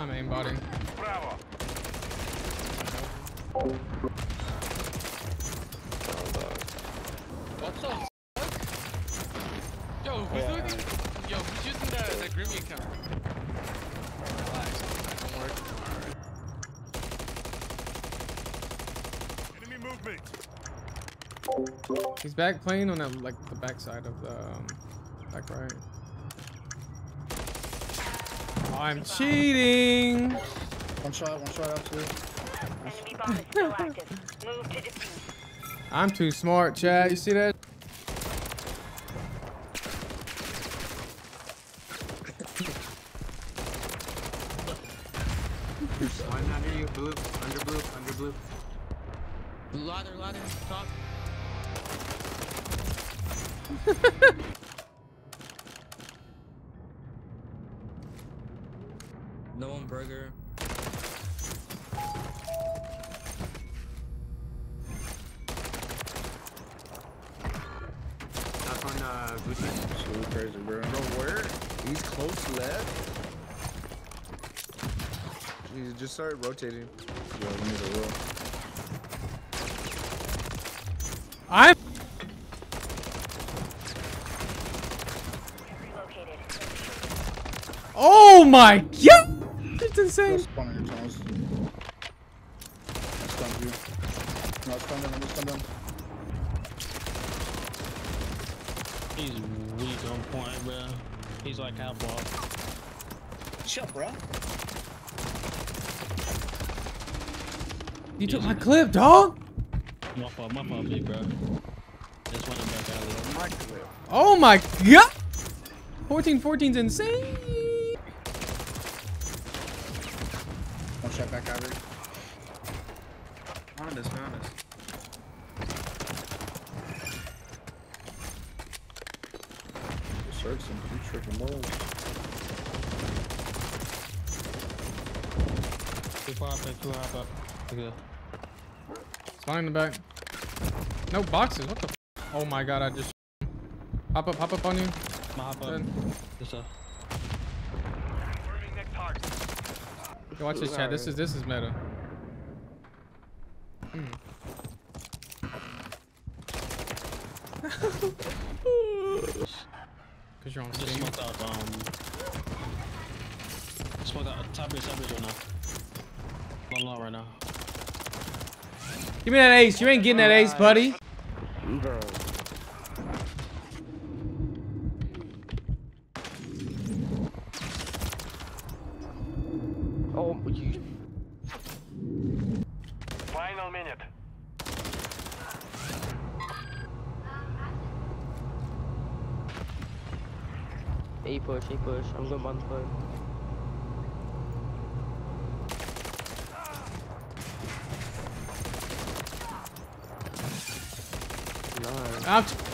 I'm aimbotting. Bravo. What the fuck? Yo, who's doing this? Yo, who's using the, the Grimmy account? Relax, that don't work. Enemy movement. He's back playing on that like the back side of the um, back right. I'm cheating. One shot, one shot after this. Enemy bomb is still active. Move to. I'm too smart, Chad. You see that? One under you, blue, under blue, under blue. Ladder, ladder, top. no one burger. That's on uh, Gucci. So crazy, bro. Bro, where? He's close left. He just started rotating. Yo, we need a roll. I'm. Oh my god! It's insane. Just spawn on your tunnels. I stunned you. No, I stunned him. I just stunned him. He's weak on point, bro. He's like outlaw. Shut, bro. You took my clip, dog. My fault, my fault, big bro. Just running back out of My clip. Oh my god. 14 14's insane. One shot back out here. Found us, found us. Search some. You tripping balls. Two far up and two hop up. Okay. Spawn in the back. No boxes. What the? F oh my god! I just. Hop up, hop up on you. My hop up. Dead. Just Yo, watch this chat. This is this is meta. Hmm. Cause you're on just smoked out, um, smoked out top bridge, top bridge right now. Long, long right now. Give me that ace. You ain't getting that ace, buddy. Oh, you. Final minute. A push, A push. I'm going on point. Nice. Out.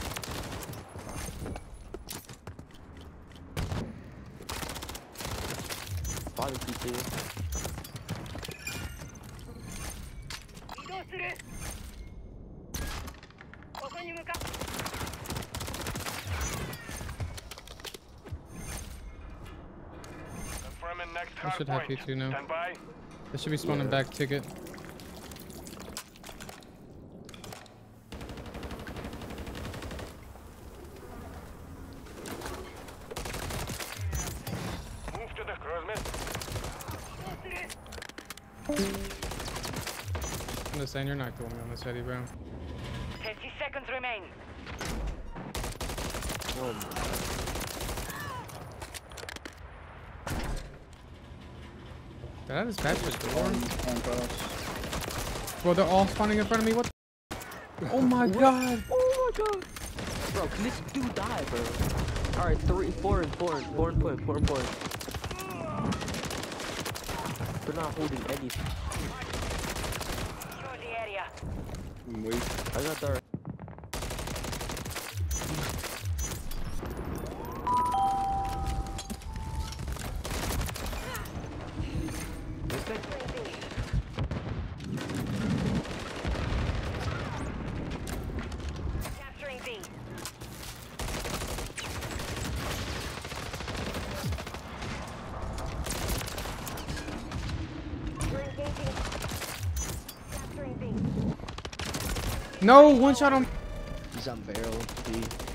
I should have you two now. I should be spawning yeah. back ticket. Understand, you're not killing me on this heady, bro. 30 seconds remain. Oh Did I dispatch his door? Bro, they're all spawning in front of me. What? Oh my god. Oh my god. Bro, can this dude die, bro? All right, three, four, and four, and four, and point, four, and four. They're not holding anything. secure the area hmm, I'm weak. I got dark. capturing B No, one shot on. He's on barrel. B.